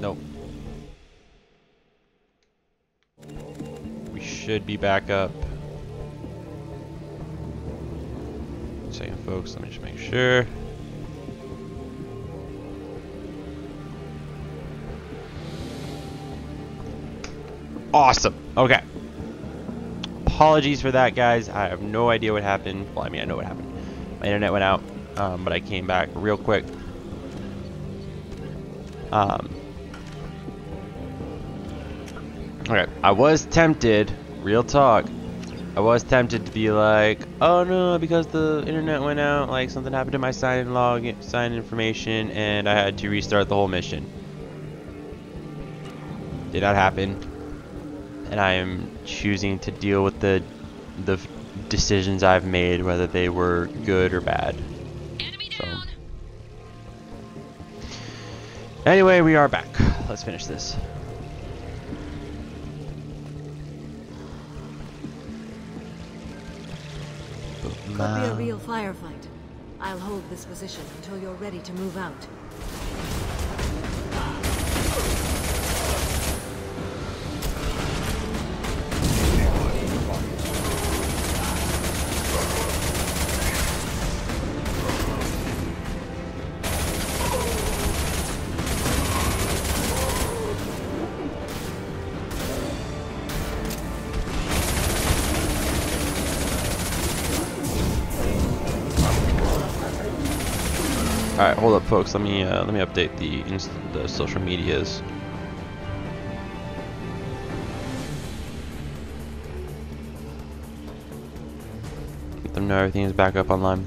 Nope. We should be back up. Second, folks. Let me just make sure. Awesome. Okay. Apologies for that, guys. I have no idea what happened. Well, I mean, I know what happened. My internet went out, um, but I came back real quick. Um, okay, I was tempted, real talk, I was tempted to be like, oh no, because the internet went out, like something happened to my sign-in log, sign information, and I had to restart the whole mission. Did not happen, and I am choosing to deal with the the decisions I've made, whether they were good or bad. So. Anyway, we are back. Let's finish this. Could be a real firefight. I'll hold this position until you're ready to move out. Hold up, folks. Let me uh, let me update the the social medias. Let them know everything is back up online.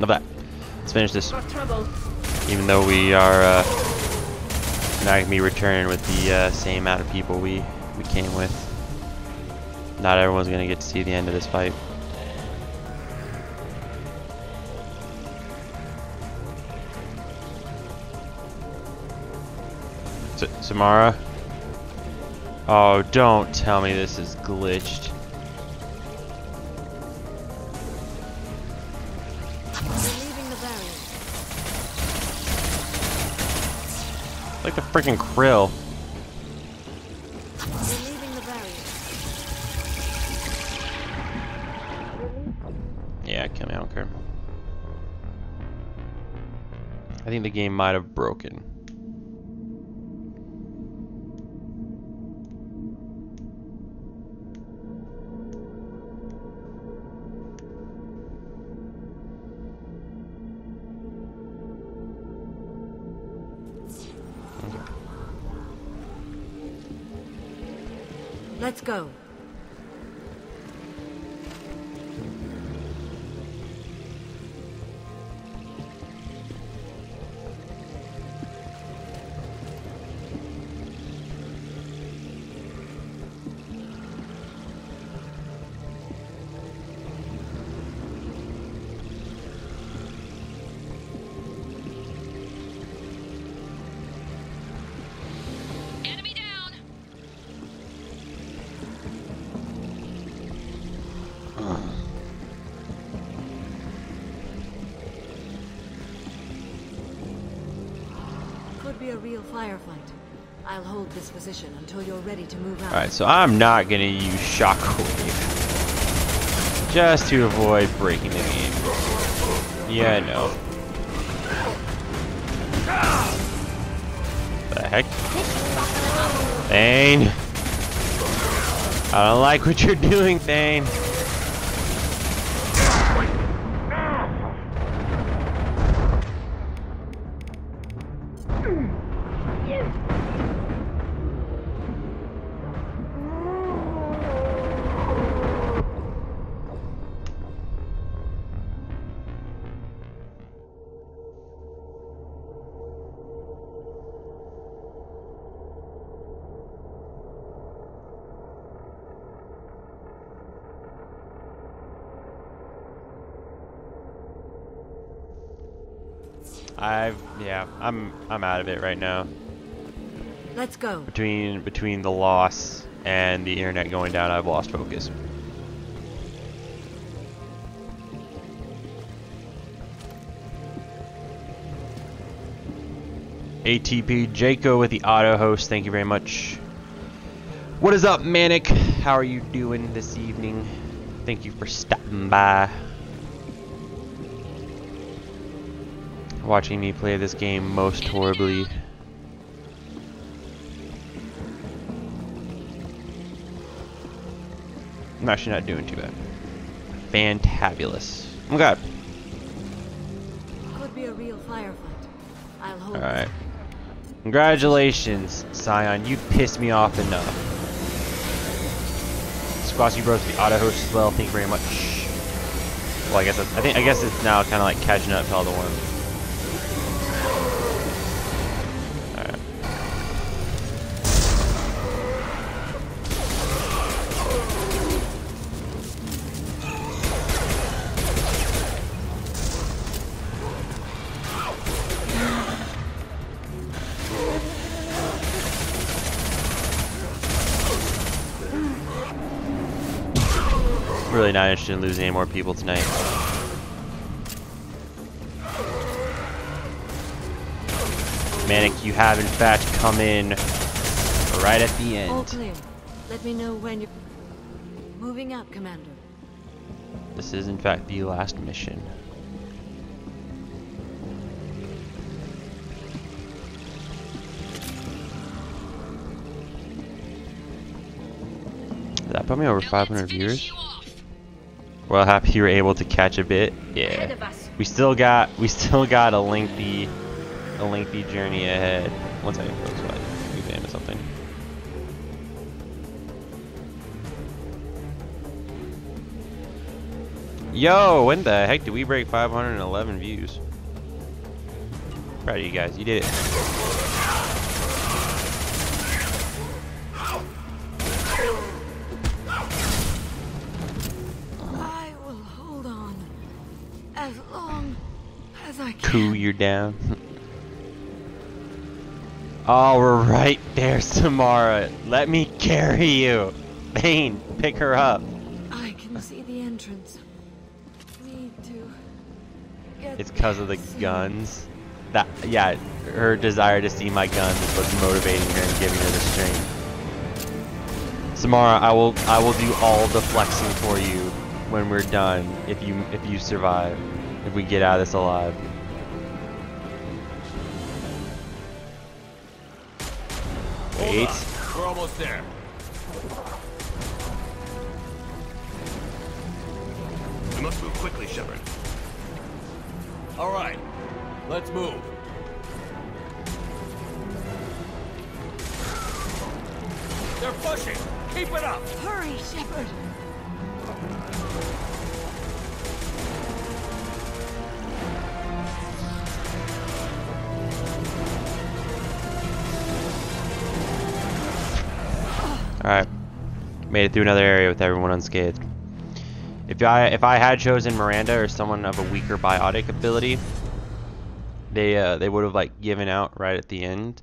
Of that. Let's finish this. Even though we are uh, not going to be returning with the uh, same amount of people we, we came with. Not everyone's going to get to see the end of this fight. S Samara? Oh, don't tell me this is glitched. Like the freaking krill. Yeah, kill me, I don't care. I think the game might have broken. Let's go. A. I'll hold this position until you're ready to move out. Alright, so I'm not gonna use Shockwave. Just to avoid breaking the game. Yeah, I know. The heck? Thane! I don't like what you're doing, Thane. I'm I'm out of it right now. Let's go. Between between the loss and the internet going down, I've lost focus. ATP Jaco with the auto host, thank you very much. What is up, Manic? How are you doing this evening? Thank you for stopping by. Watching me play this game most horribly. I'm actually not doing too bad. Fantabulous. Oh my god. Could be a real firefight. I'll hold. Alright. Congratulations, Scion. You pissed me off enough. Squashy Bros the auto host as well. Thank you very much. Well, I guess that's, I think I guess it's now kind of like catching up to all the ones. Not interested in losing any more people tonight. Manic, you have in fact come in right at the end. All clear. Let me know when you're moving up, Commander. This is in fact the last mission. That put me over 500 let's viewers? Well, happy you were able to catch a bit. Yeah. We still got we still got a lengthy a lengthy journey ahead. One second, folks, I move into something. Yo, when the heck did we break 511 views? Proud of you guys, you did it. Coo, you're down. oh, we're right there, Samara. Let me carry you. Bane, pick her up. I can see the entrance. Need to get It's because of the guns. That yeah, her desire to see my guns is what's motivating her and giving her the strength. Samara, I will I will do all the flexing for you when we're done if you if you survive. If we get out of this alive. Wait. We're almost there. We must move quickly, Shepard. All right, let's move. They're pushing. Keep it up. Hurry, Shepard. Made it through another area with everyone unscathed. If I if I had chosen Miranda or someone of a weaker biotic ability, they uh, they would have like given out right at the end,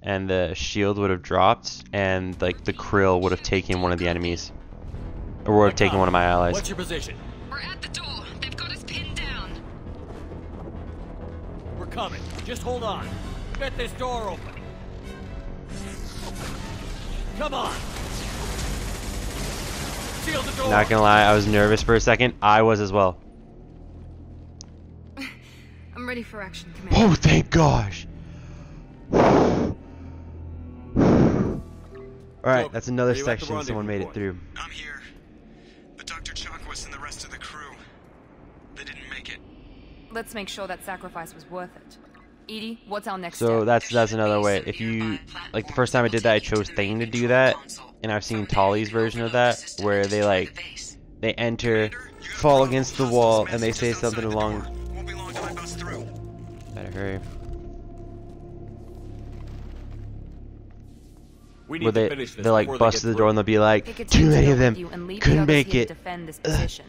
and the shield would have dropped, and like the krill would have taken one of the enemies, or would have taken one of my allies. What's your position? We're at the door. They've got us pinned down. We're coming. Just hold on. Get this door open. Come on. Seal the door. Not gonna lie, I was nervous for a second. I was as well. I'm ready for action, Commander. Oh, thank gosh. All right, that's another you at section someone made rendezvous it through. I'm here. But Dr. Chakwas and the rest of the crew, they didn't make it. Let's make sure that sacrifice was worth it. EDI, what's our next So step? that's that's another way. If you like the first time I did that, I chose Thane to do that, and I've seen Tolly's version of that, where they like they enter, fall against the wall, and they say something along. Won't be long till I bust through. Better hurry. We need Where to they finish this they like bust get the door and they'll be like, too many of them with you and leave the couldn't make it. this position.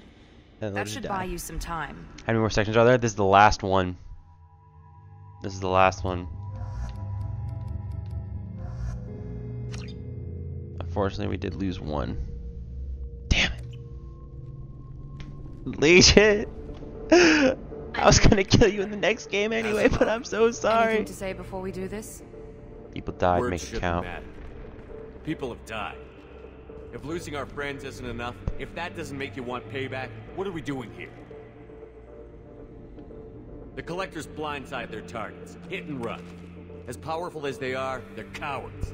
That should buy you some time. How many more sections are there? This is the last one. This is the last one. Unfortunately, we did lose one. Damn it. Legion! I was gonna kill you in the next game anyway, but I'm so sorry. Anything to say before we do this? People died, Words make it count. matter. People have died. If losing our friends isn't enough, if that doesn't make you want payback, what are we doing here? The Collectors blindside their targets, hit and run. As powerful as they are, they're cowards.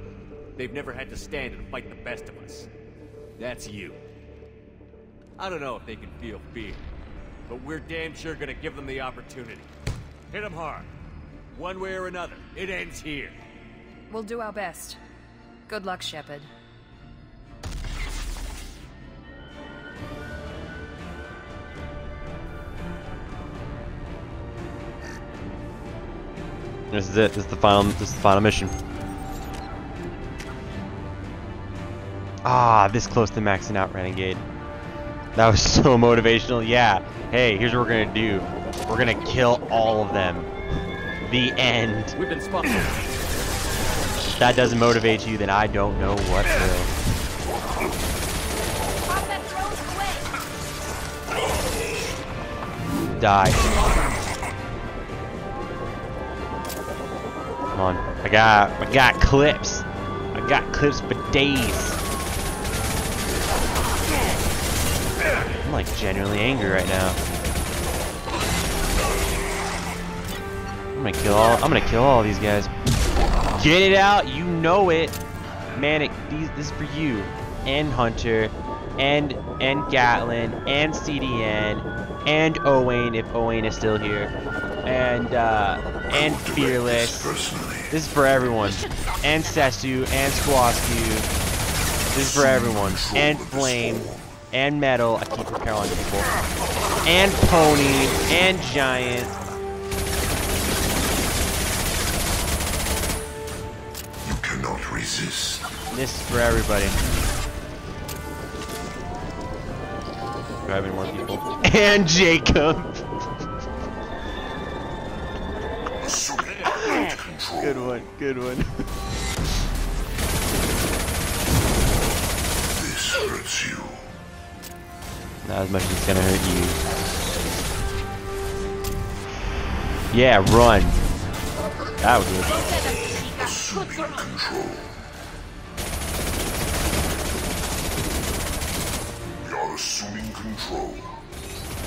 They've never had to stand and fight the best of us. That's you. I don't know if they can feel fear, but we're damn sure gonna give them the opportunity. Hit them hard. One way or another, it ends here. We'll do our best. Good luck, Shepard. This is it. This is the final. This is the final mission. Ah, this close to maxing out Renegade. That was so motivational. Yeah. Hey, here's what we're gonna do. We're gonna kill all of them. The end. We've been spotted. If that doesn't motivate you, then I don't know what will. Die. I got I got clips. I got clips for days. I'm like genuinely angry right now. I'm gonna kill all I'm gonna kill all these guys. Get it out, you know it. Manic, these this is for you. And Hunter. And and Gatlin and CDN and Owain if Owain is still here. And uh and Fearless. This is for everyone. And Sesu and Squasku. This is for everyone. And Flame. And Metal. I keep calling people. And Pony. And Giant. You cannot resist. This is for everybody. Do I have any more people? And Jacob. Good one. Good one. This hurts you. Not as much as it's gonna hurt you. Yeah, run. That was good. Assuming control. We are assuming control.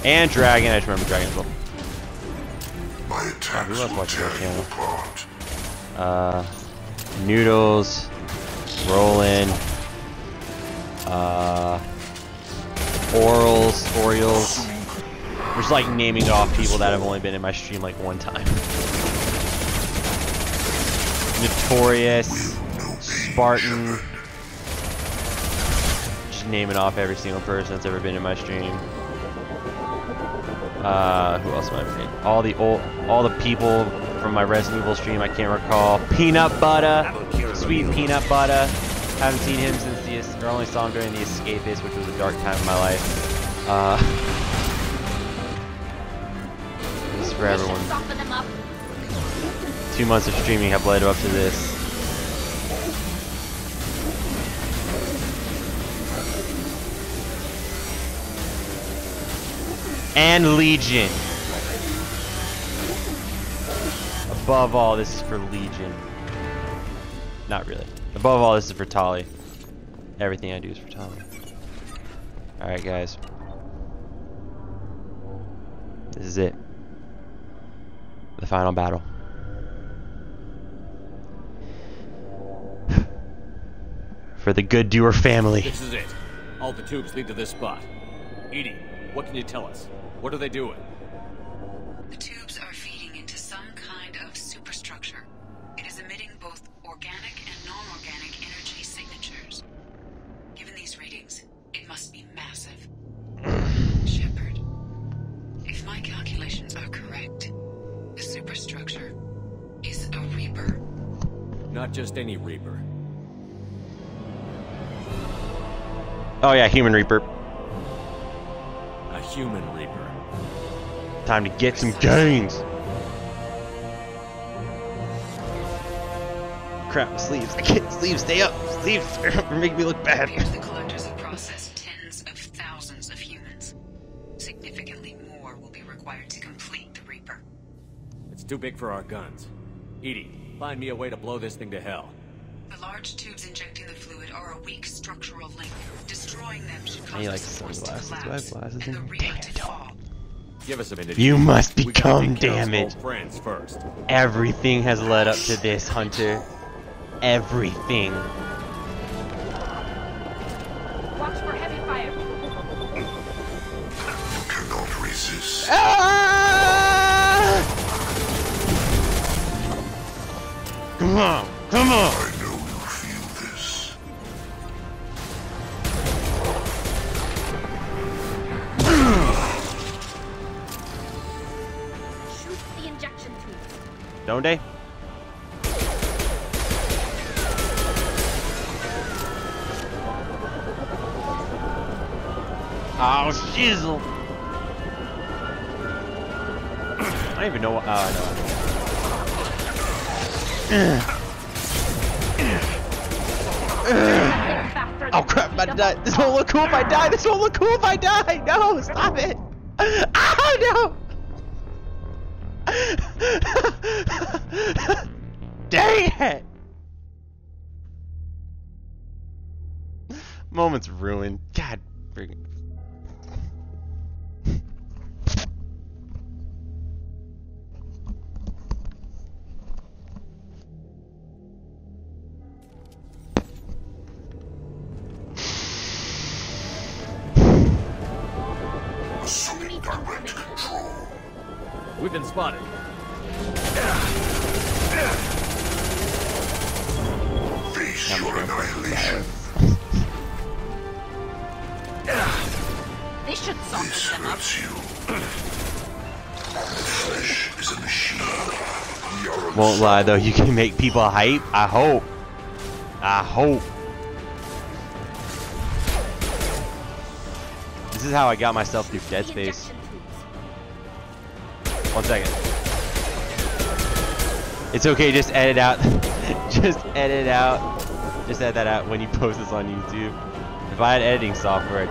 And Dragon. I just remember Dragon as well. My attacks who else will watches tear that you apart. Uh, Noodles, Roland, uh, Orals, Orioles. Just like naming off people that have only been in my stream like one time. Notorious, Spartan. Just naming off every single person that's ever been in my stream. Uh, who else am I playing? All the old, all the people from my Resident Evil stream I can't recall. Peanut Butter, sweet Peanut Butter. Haven't seen him since the, or only saw him during the Escapist, which was a dark time in my life. Uh, this is for everyone. Two months of streaming have led up to this. And Legion. Above all, this is for Legion. Not really. Above all, this is for Tali. Everything I do is for Tali. Alright, guys. This is it. The final battle. For the good doer family. This is it. All the tubes lead to this spot. EDI, what can you tell us? What are they doing? Just any Reaper. Oh yeah, Human Reaper. A human Reaper. Time to get some gains. crap, sleeves. I can't sleeves. Stay up. Sleeves. You're making me look bad. Appears the collectors have processed tens of thousands of humans. Significantly more will be required to complete the Reaper. It's too big for our guns. EDI, find me a way to blow this thing to hell. The large tubes injecting the fluid are a weak structural link. Destroying them should cause need, the like, force to sunglasses. Do I have collapse glasses and in the here? Reaper Dang it, to I don't. fall. Give us a minute. You must become take care of some damaged. friends first. Everything has led up to this, Hunter. Everything. Come on, come on. I know you feel this. Shoot the injection tubes. Don't they? Oh, shizzle. I don't even know what. Oh, I know. Oh crap, to die. This won't look cool if I die. This won't look cool if I die. No, stop it. Oh no. Dang it. Moment's ruined. God freaking. Lie though, you can make people hype. I hope. I hope. This is how I got myself through Dead Space. One second. It's okay, just edit out. just edit out. Just edit that out when you post this on YouTube. If I had editing software,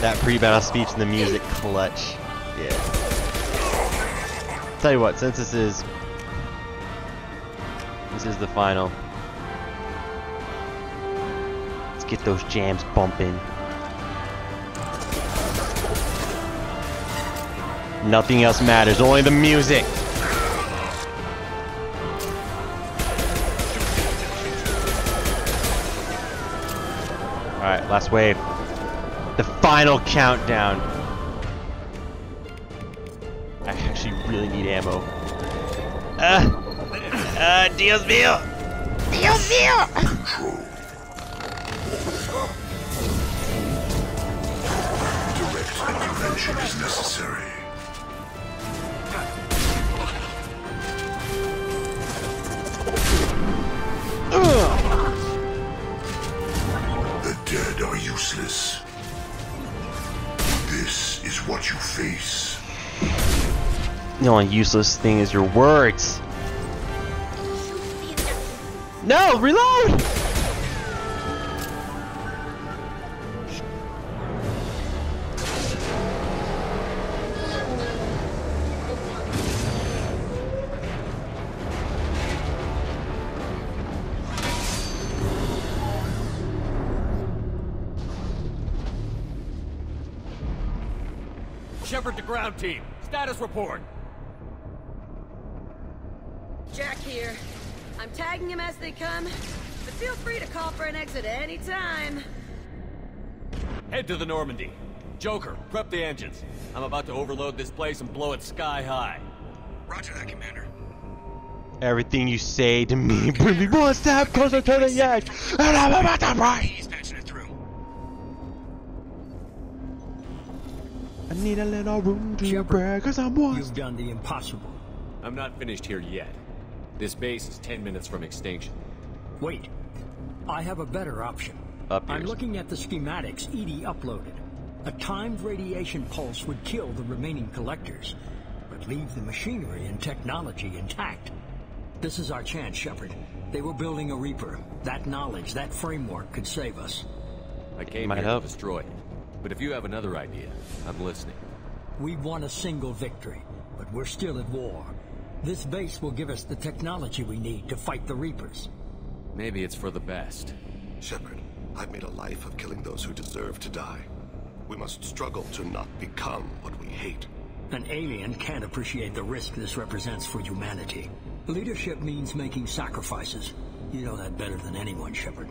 that pre-battle speech and the music clutch. Yeah. Tell you what, since this is this is the final. Let's get those jams bumping. Nothing else matters, only the music. Alright, last wave. Final countdown. I actually really need ammo. Uh, uh, Dios mío! Dios mío! Intervention is necessary. The dead are useless. What you face. The only useless thing is your words. No, reload! Ground team. Status report. Jack here. I'm tagging them as they come, but feel free to call for an exit any time. Head to the Normandy. Joker, prep the engines. I'm about to overload this place and blow it sky high. Roger that, Commander. Everything you say to me brings me one step closer to the edge, and I'm about to break. I need a little room to Shepard, break, cause I'm one. You've done the impossible. I'm not finished here yet. This base is 10 minutes from extinction. Wait. I have a better option. Up I'm looking at the schematics EDI uploaded. A timed radiation pulse would kill the remaining collectors, but leave the machinery and technology intact. This is our chance, Shepard. They were building a Reaper. That knowledge, that framework could save us. I came Might here help. to destroy it. But if you have another idea, I'm listening. We won a single victory, but we're still at war. This base will give us the technology we need to fight the Reapers. Maybe it's for the best. Shepard, I've made a life of killing those who deserve to die. We must struggle to not become what we hate. An alien can't appreciate the risk this represents for humanity. Leadership means making sacrifices. You know that better than anyone, Shepard.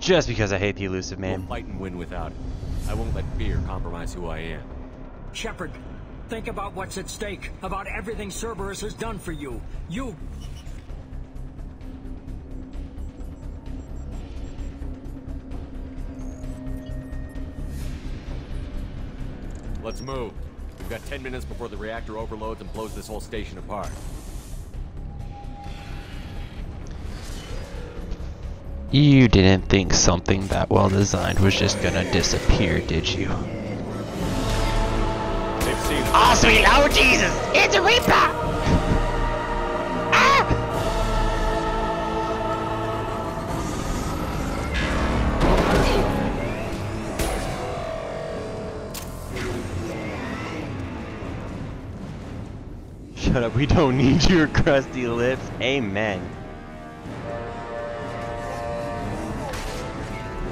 Just because I hate the Illusive Man. We'll man. fight and win without it. I won't let fear compromise who I am. Shepard, think about what's at stake, about everything Cerberus has done for you. You... Let's move. We've got 10 minutes before the reactor overloads and blows this whole station apart. You didn't think something that well designed was just gonna disappear, did you? They've Oh, sweet Lord Jesus! It's a Reaper! Ah! Shut up, we don't need your crusty lips. Amen.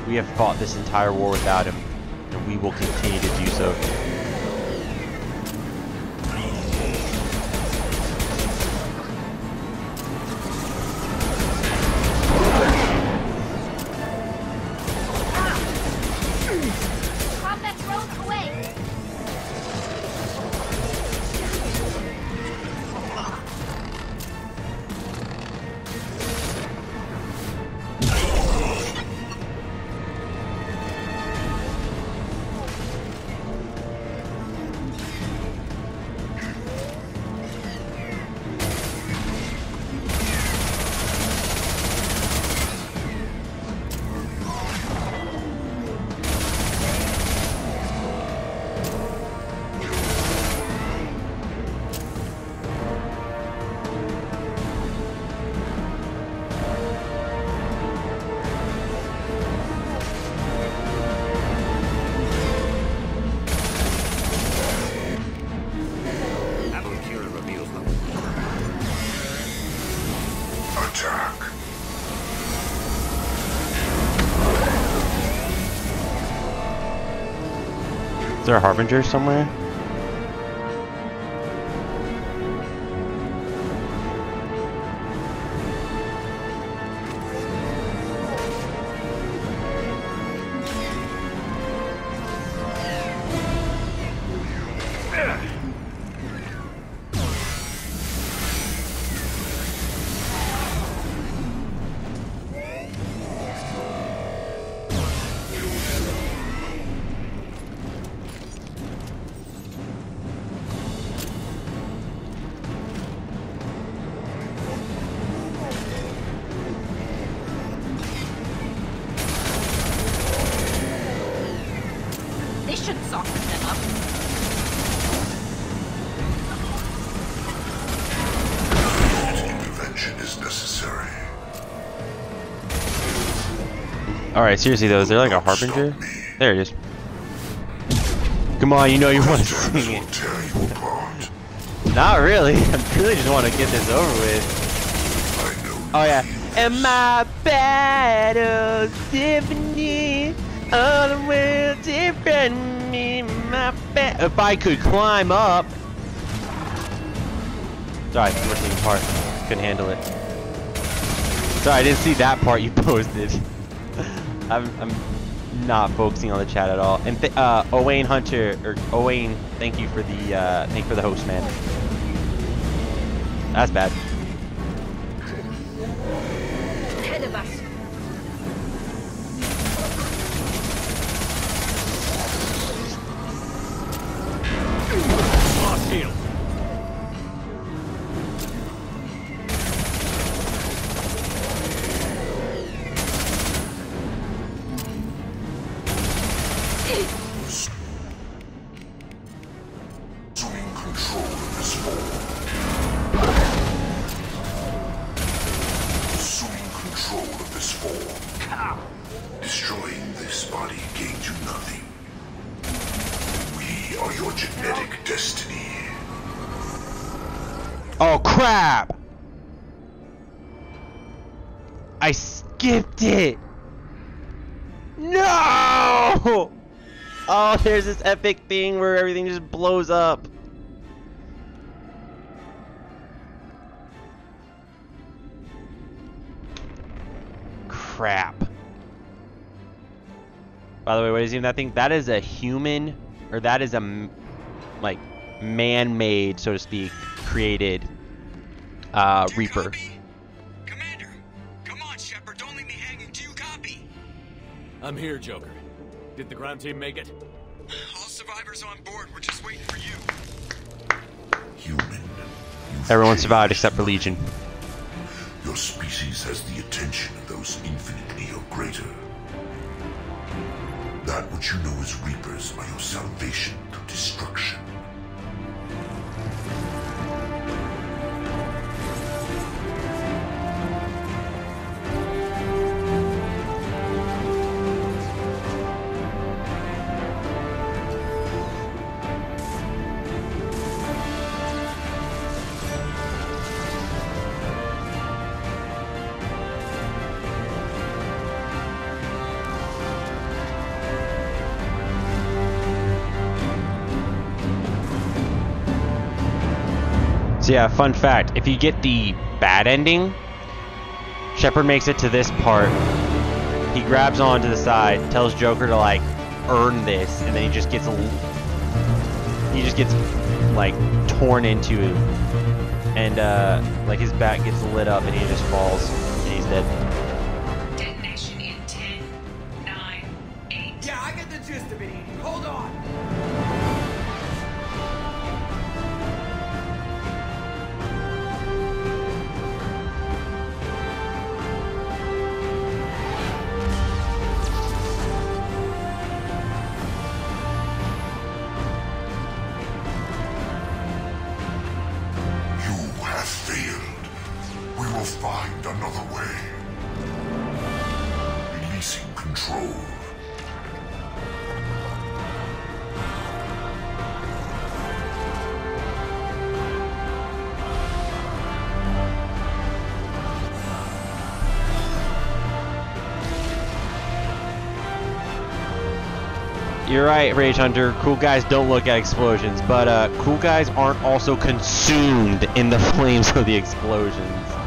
We have fought this entire war without him, and we will continue to do so. There a harbinger somewhere? Alright, seriously though, is there like a harbinger? There it is. Come on, you know you want to sing it. Tear you apart. Not really. I really just want to get this over with. Oh yeah. And my battle symphony, all the world different me, my ba- If I could climb up. Sorry, we're taking part. Couldn't handle it. Sorry, I didn't see that part you posted. I'm, I'm not focusing on the chat at all. And uh, Owain Hunter or Owain, thank you for the uh, thank you for the host, man. That's bad. Oh crap! I skipped it! No! Oh, there's this epic thing where everything just blows up. Crap. By the way, what is even that thing? That is a human, or that is a, like, man-made, so to speak, created uh, Reaper. Commander, come on, Shepard. Don't leave me hanging. Do you copy? I'm here, Joker. Did the ground team make it? All survivors on board. We're just waiting for you. Human. Everyone changed. survived except for Legion. Your species has the attention of those infinitely or greater. That which you know as Reapers are your salvation to destruction. So yeah, fun fact: if you get the bad ending, Shepard makes it to this part. He grabs onto the side, tells Joker to like earn this, and then he just gets he just gets like torn into, and uh, like his back gets lit up, and he just falls, and he's dead. Find another way. Releasing control. You're right, Rage Hunter. Cool guys don't look at explosions, but uh, cool guys aren't also consumed in the flames of the explosions.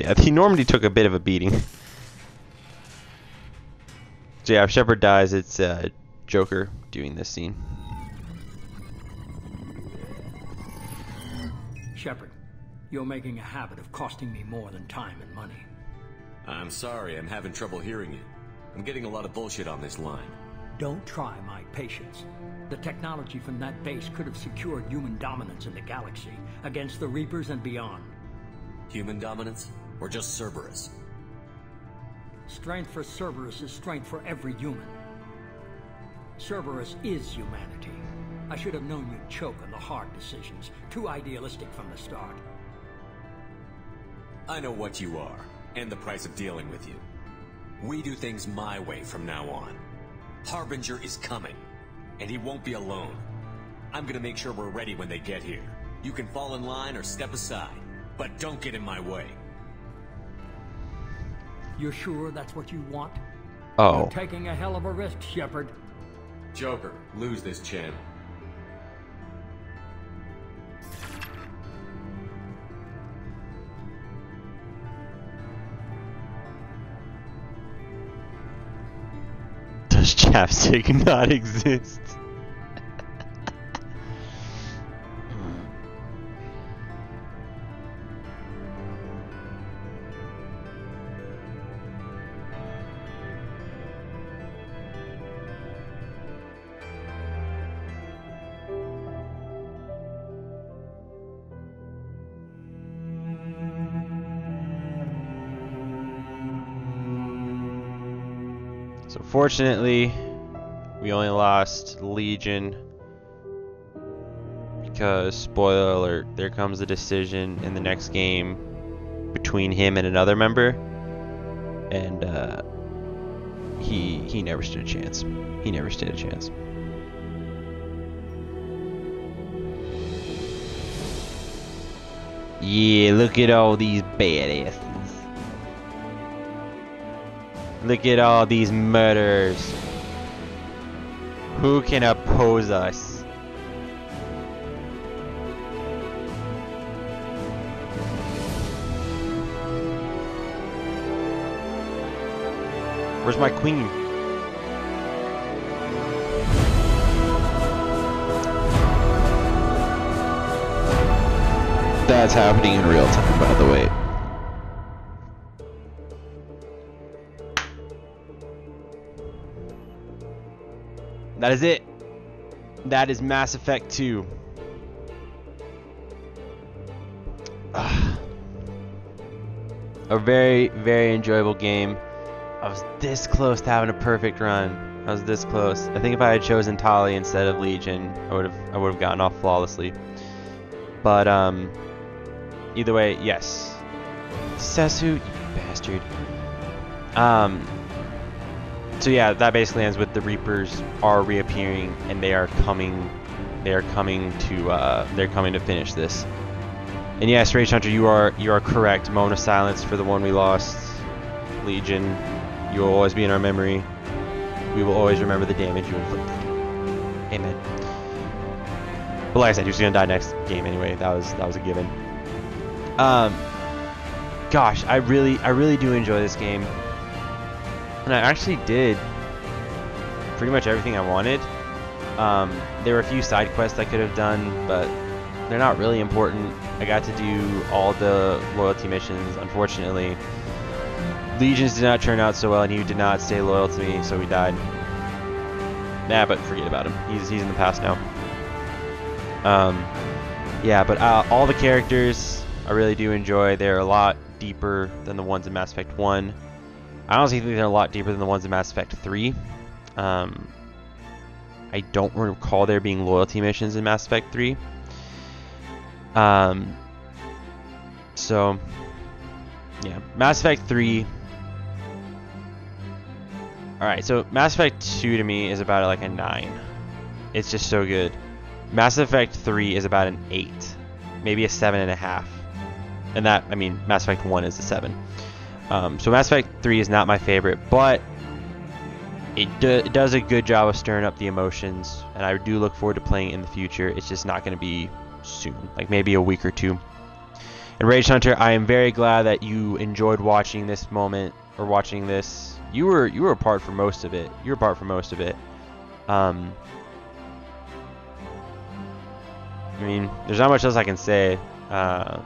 So yeah, he normally took a bit of a beating. So yeah, if Shepard dies, it's uh, Joker doing this scene. Shepard, you're making a habit of costing me more than time and money. I'm sorry, I'm having trouble hearing you. I'm getting a lot of bullshit on this line. Don't try my patience. The technology from that base could have secured human dominance in the galaxy against the Reapers and beyond. Human dominance? Or just Cerberus? Strength for Cerberus is strength for every human. Cerberus is humanity. I should have known you'd choke on the hard decisions. Too idealistic from the start. I know what you are, and the price of dealing with you. We do things my way from now on. Harbinger is coming, and he won't be alone. I'm gonna make sure we're ready when they get here. You can fall in line or step aside, but don't get in my way. You're sure that's what you want? Oh. You're taking a hell of a risk, Shepard. Joker, lose this channel. Does chapstick not exist? So fortunately, we only lost Legion because, spoiler alert, there comes a decision in the next game between him and another member, and uh, he he never stood a chance. He never stood a chance. Yeah, look at all these badasses. Look at all these murderers. Who can oppose us? Where's my queen? That's happening in real time, by the way. That is it. That is Mass Effect 2. Ah. A very, very enjoyable game. I was this close to having a perfect run. I was this close. I think if I had chosen Tali instead of Legion, I would have I would have gotten off flawlessly. But um either way, yes. Sesu, you bastard. Um so yeah, that basically ends with the Reapers are reappearing and they are coming they are coming to uh, they're coming to finish this. And yes, Rage Hunter, you are you are correct. Of silence for the one we lost. Legion, you will always be in our memory. We will always remember the damage you inflicted. Amen. But like I said, you're just gonna die next game anyway. That was that was a given. Um, gosh, I really I really do enjoy this game. And I actually did pretty much everything I wanted. Um, there were a few side quests I could have done, but they're not really important. I got to do all the loyalty missions, unfortunately. Legions did not turn out so well, and he did not stay loyal to me, so he died. Nah, but forget about him. He's, he's in the past now. Um, yeah, but uh, all the characters I really do enjoy. They're a lot deeper than the ones in Mass Effect 1. I honestly think they're a lot deeper than the ones in Mass Effect 3. Um, I don't recall there being loyalty missions in Mass Effect 3. Um, so, yeah, Mass Effect 3. Alright, so Mass Effect 2 to me is about like a 9. It's just so good. Mass Effect 3 is about an 8. Maybe a 7.5. And that, I mean, Mass Effect 1 is a 7. Um, so Mass Effect 3 is not my favorite, but it, do, it, does a good job of stirring up the emotions, and I do look forward to playing in the future. It's just not going to be soon, like maybe a week or two. And Rage Hunter, I am very glad that you enjoyed watching this moment or watching this. You were you were apart for most of it. You were apart for most of it. Um, I mean, there's not much else I can say. Uh,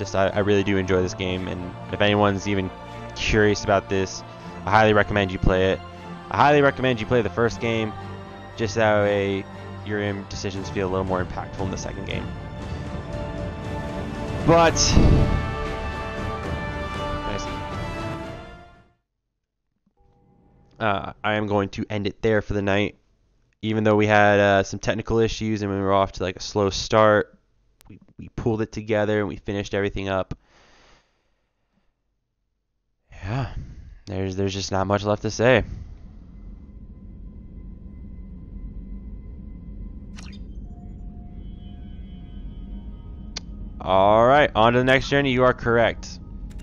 just I, I, really do enjoy this game, and if anyone's even curious about this, I highly recommend you play it. I highly recommend you play the first game, just that way your decisions feel a little more impactful in the second game. But uh, I am going to end it there for the night. Even though we had uh, some technical issues and we were off to like a slow start, we, we pulled it together and we finished everything up. Yeah, there's there's just not much left to say. Alright, on to the next journey. You are correct.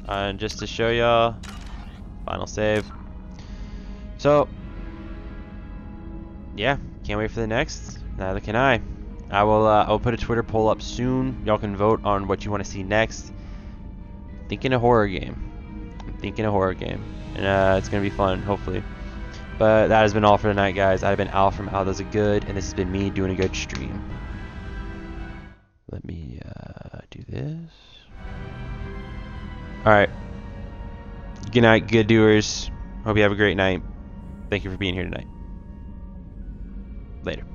And just to show y'all, final save. So, yeah, can't wait for the next. Neither can I. I will. Uh, I will put a Twitter poll up soon. Y'all can vote on what you want to see next. Thinking a horror game. I'm thinking a horror game, and uh, it's gonna be fun, hopefully. But that has been all for tonight, guys. I've been Al from Al Does A Good, and this has been me doing a good stream. Let me uh, do this. Alright. Good night, good doers. Hope you have a great night. Thank you for being here tonight. Later.